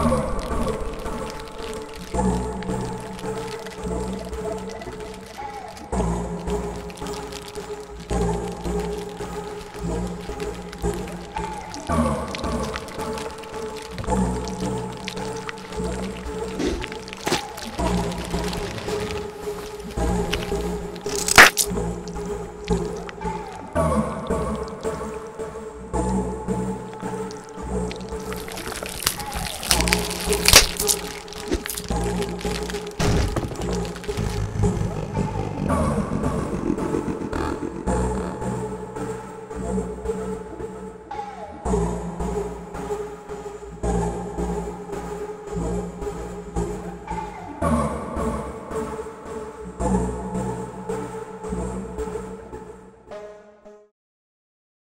Oh. you